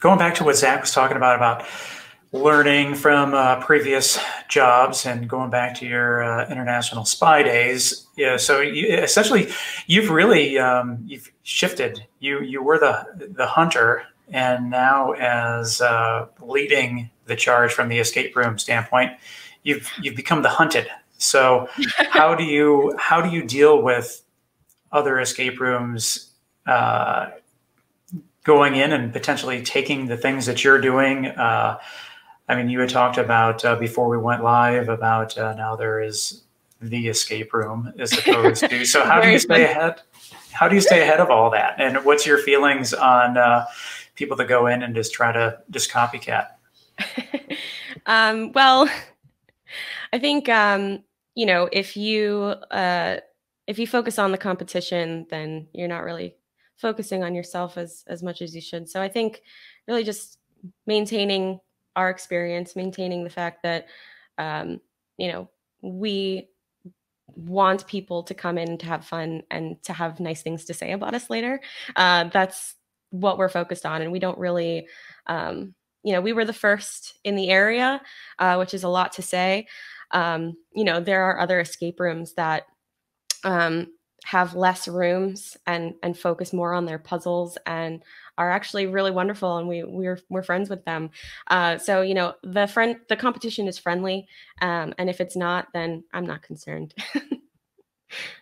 going back to what Zack was talking about about learning from uh, previous jobs and going back to your uh, international spy days. Yeah, so you, essentially, you've really um, you've shifted. You you were the the hunter, and now as uh, leading the charge from the escape room standpoint, you've you've become the hunted. So how do you how do you deal with other escape rooms? Going in and potentially taking the things that you're doing uh, I mean, you had talked about uh, before we went live about uh, now there is the escape room as opposed to. So how do you stay ahead? How do you stay ahead of all that? And what's your feelings on uh, people that go in and just try to just copycat? um, well, I think um, you know if you uh, if you focus on the competition, then you're not really focusing on yourself as as much as you should. So I think really just maintaining our experience, maintaining the fact that, um, you know, we want people to come in to have fun and to have nice things to say about us later. Uh, that's what we're focused on. And we don't really, um, you know, we were the first in the area, uh, which is a lot to say. Um, you know, there are other escape rooms that um, have less rooms and and focus more on their puzzles and are actually really wonderful and we we're we're friends with them. Uh, so you know the friend the competition is friendly um, and if it's not then i'm not concerned